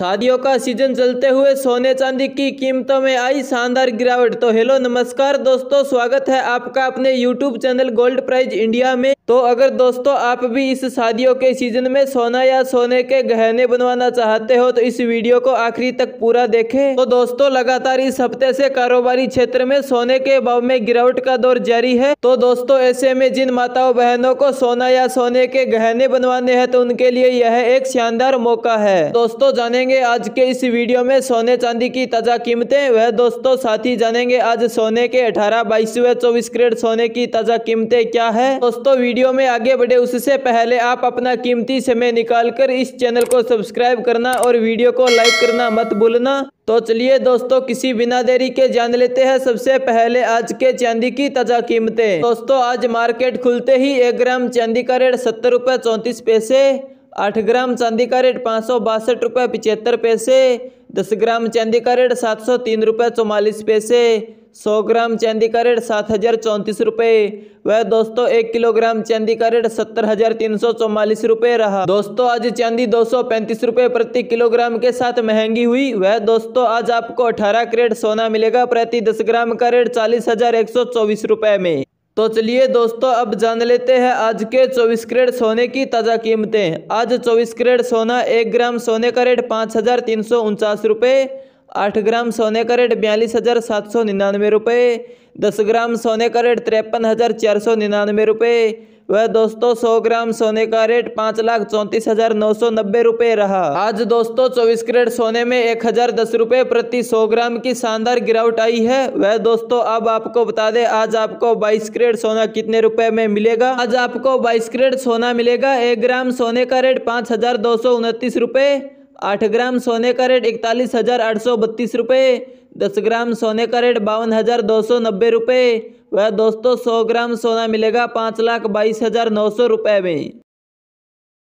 शादियों का सीज़न चलते हुए सोने चांदी की कीमतों में आई शानदार गिरावट। तो हेलो, नमस्कार दोस्तों, स्वागत है आपका अपने YouTube channel gold prize India में। तो अगर दोस्तों, आप भी इस शादियों के सीज़न में सोना या सोने के गहने बनवाना चाहते हो तो इस वीडियो को आखिरी तक पूरा देखें। तो दोस्तों, लगातार इस हफ़्ते से कारोबारी क्षेत्र में सोने के भाव में गिरावट का दौर जारी है। तो दोस्तों, ऐसे में जिन माताओं बहनों को सोना या सोने के गहने बनवाने हैं तो उनके लिए यह एक शानदार मौका है। दोस्तों, जानेंगे जानेंगे आज के इस वीडियो में सोने चांदी की ताज़ा कीमतें। वह दोस्तों, साथ ही जानेंगे आज सोने के 18 बाईस व चौबीस क्रेड सोने की ताज़ा कीमतें क्या है। दोस्तों, वीडियो में आगे बढ़े, उससे पहले आप अपना कीमती समय निकाल कर इस चैनल को सब्सक्राइब करना और वीडियो को लाइक करना मत भूलना। तो चलिए दोस्तों, किसी बिना देरी के जान लेते हैं सबसे पहले आज के चांदी की ताज़ा कीमतें। दोस्तों, आज मार्केट खुलते ही एक ग्राम चांदी का रेट सत्तर रुपये चौंतीस पैसे आठ ग्राम चांदी का रेट पाँच सौ बासठ रुपये पिचहत्तर पैसे, दस ग्राम चांदी का रेट सात सौ तीन रुपये चौवालीस पैसे, सौ ग्राम चांदी का रेट सात हज़ार चौंतीस रुपये। वह दोस्तों एक किलोग्राम चांदी का रेट सत्तर हज़ार तीन सौ चौवालीस रुपये रहा। दोस्तों आज चांदी दो सौ पैंतीस रुपये प्रति किलोग्राम के साथ महँगी हुई। वह दोस्तों आज आपको अठारह करेट सोना मिलेगा प्रति दस ग्राम का रेट चालीस हज़ार एक सौ चौबीस रुपये में। तो चलिए दोस्तों, अब जान लेते हैं आज के 24 करेट सोने की ताज़ा कीमतें। आज 24 करेट सोना एक ग्राम सोने का रेट पाँच हज़ार तीन सौ उनचास रुपये। आठ ग्राम सोने का रेट बयालीस हज़ार सात सौ निन्यानवे रुपये दस ग्राम सोने का रेट तिरपन हज़ार चार सौ निन्यानवे रुपये वह दोस्तों सौ ग्राम सोने का रेट पाँच लाख चौंतीस हज़ार नौ सौ नब्बे रुपये रहा। आज दोस्तों चौबीस क्रेट सोने में एक हज़ार दस रुपये प्रति सौ ग्राम की शानदार गिरावट आई है। वह दोस्तों अब आपको बता दें, आज आपको बाईस क्रेट सोना कितने रुपए में मिलेगा? आज आपको बाईस क्रेट सोना मिलेगा, एक ग्राम सोने का रेट पाँच हज़ार दो सौ उनतीस रुपये आठ ग्राम सोने का रेट इकतालीस हज़ार आठ सौ बत्तीस रुपये, दस ग्राम सोने का रेट बावन हज़ार दो सौ नब्बे रुपये, वह दोस्तों सौ ग्राम सोना मिलेगा पाँच लाख बाईस हज़ार नौ सौ रुपये में।